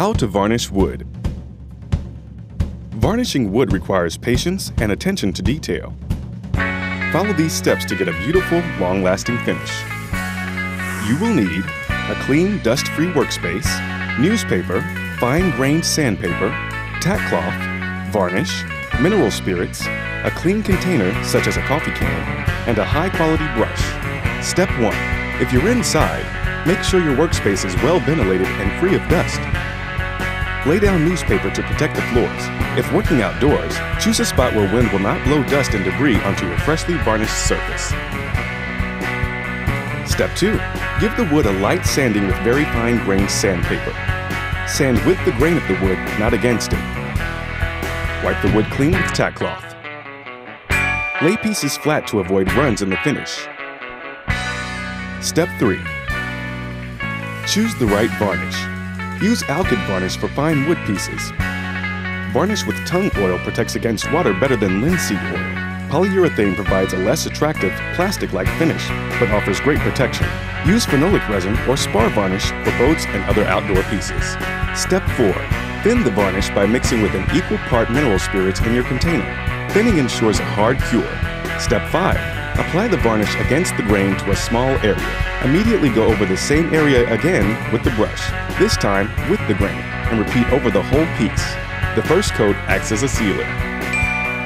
How to varnish wood. Varnishing wood requires patience and attention to detail. Follow these steps to get a beautiful, long-lasting finish. You will need a clean, dust-free workspace, newspaper, fine-grained sandpaper, tack cloth, varnish, mineral spirits, a clean container such as a coffee can, and a high-quality brush. Step 1. If you're inside, make sure your workspace is well ventilated and free of dust. Lay down newspaper to protect the floors. If working outdoors, choose a spot where wind will not blow dust and debris onto your freshly varnished surface. Step 2. Give the wood a light sanding with very fine grained sandpaper. Sand with the grain of the wood, not against it. Wipe the wood clean with tack cloth. Lay pieces flat to avoid runs in the finish. Step 3. Choose the right varnish. Use alkyd varnish for fine wood pieces. Varnish with tung oil protects against water better than linseed oil. Polyurethane provides a less attractive, plastic-like finish, but offers great protection. Use phenolic resin or spar varnish for boats and other outdoor pieces. Step 4. Thin the varnish by mixing with an equal part mineral spirits in your container. Thinning ensures a hard cure. Step 5. Apply the varnish against the grain to a small area. Immediately go over the same area again with the brush, this time with the grain, and repeat over the whole piece. The first coat acts as a sealer.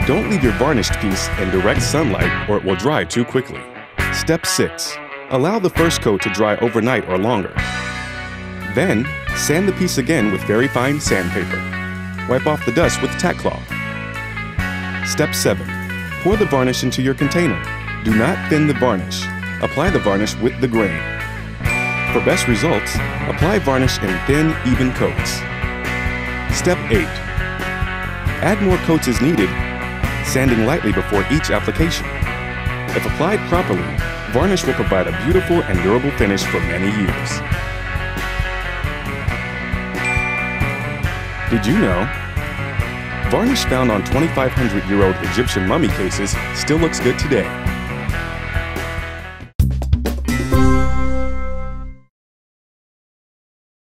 Don't leave your varnished piece in direct sunlight or it will dry too quickly. Step 6. Allow the first coat to dry overnight or longer. Then, sand the piece again with very fine sandpaper. Wipe off the dust with tack cloth. Step 7. Pour the varnish into your container. Do not thin the varnish. Apply the varnish with the grain. For best results, apply varnish in thin, even coats. Step 8. Add more coats as needed, sanding lightly before each application. If applied properly, varnish will provide a beautiful and durable finish for many years. Did you know? Varnish found on 2,500 year old Egyptian mummy cases still looks good today.